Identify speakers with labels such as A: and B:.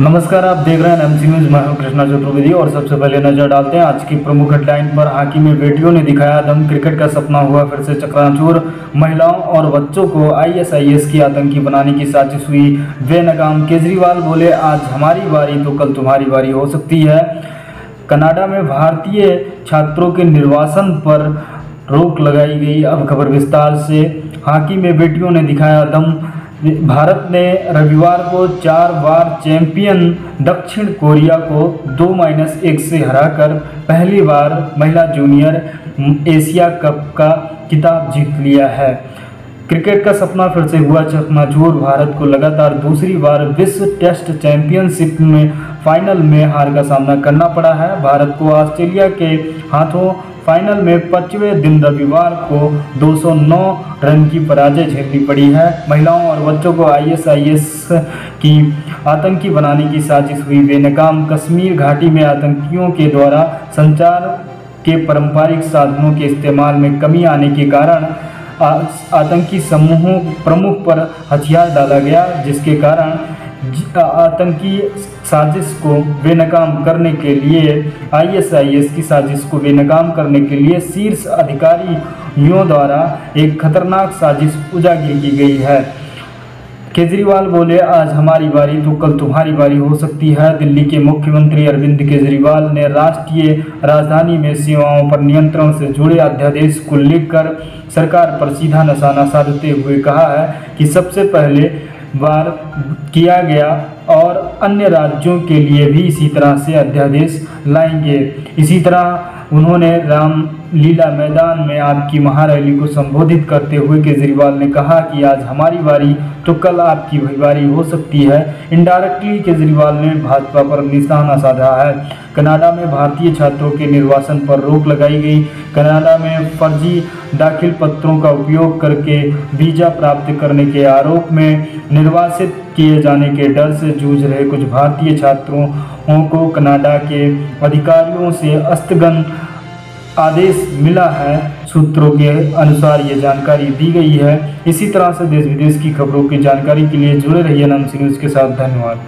A: नमस्कार, आप देख रहे हैं एमसी न्यूज़। मैं हूँ कृष्णा चतुर्वेदी और सबसे पहले नज़र डालते हैं आज की प्रमुख हेडलाइन पर। हाकी में बेटियों ने दिखाया दम, क्रिकेट का सपना हुआ फिर से चक्राचूर महिलाओं और बच्चों को आईएसआईएस की आतंकी बनाने की साजिश हुई। वे बेनकाम केजरीवाल बोले, आज हमारी बारी तो कल तुम्हारी बारी हो सकती है। कनाडा में भारतीय छात्रों के निर्वासन पर रोक लगाई गई। अब खबर विस्तार से। हाकी में बेटियों ने दिखाया दम भारत ने रविवार को चार बार चैंपियन दक्षिण कोरिया को दो माइनस एक से हराकर पहली बार महिला जूनियर एशिया कप का खिताब जीत लिया है। क्रिकेट का सपना फिर से हुआ चकनाचूर भारत को लगातार दूसरी बार विश्व टेस्ट चैंपियनशिप में फाइनल में हार का सामना करना पड़ा है। भारत को ऑस्ट्रेलिया के हाथों फाइनल में पाँचवें दिन रविवार को 209 रन की पराजय झेलनी पड़ी है। महिलाओं और बच्चों को आईएसआईएस की आतंकी बनाने की साजिश हुई। बेनकाम कश्मीर घाटी में आतंकियों के द्वारा संचार के पारंपरिक साधनों के इस्तेमाल में कमी आने के कारण आतंकी समूहों प्रमुख पर हथियार डाला गया, जिसके कारण आतंकी साजिश को बेनकाम करने के लिए, आईएसआईएस की साजिश को बेनकाम करने के लिए शीर्ष अधिकारियों द्वारा एक खतरनाक साजिश उजागर की गई है। केजरीवाल बोले, आज हमारी बारी तो कल तुम्हारी बारी हो सकती है। दिल्ली के मुख्यमंत्री अरविंद केजरीवाल ने राष्ट्रीय राजधानी में सेवाओं पर नियंत्रण से जुड़े अध्यादेश को लेकर सरकार पर सीधा निशाना साधते हुए कहा है कि सबसे पहले बार किया गया और अन्य राज्यों के लिए भी इसी तरह से अध्यादेश लाएँगे। इसी तरह उन्होंने राम लीला मैदान में आपकी महारैली को संबोधित करते हुए केजरीवाल ने कहा कि आज हमारी बारी तो कल आपकी भी बारी हो सकती है। इनडायरेक्टली केजरीवाल ने भाजपा पर निशाना साधा है। कनाडा में भारतीय छात्रों के निर्वासन पर रोक लगाई गई। कनाडा में फर्जी दाखिल पत्रों का उपयोग करके वीज़ा प्राप्त करने के आरोप में निर्वासित किए जाने के डर से जूझ रहे कुछ भारतीय छात्रों को कनाडा के अधिकारियों से अस्तगन आदेश मिला है। सूत्रों के अनुसार ये जानकारी दी गई है। इसी तरह से देश विदेश की खबरों की जानकारी के लिए जुड़े रहिए नाम सिंह के साथ। धन्यवाद।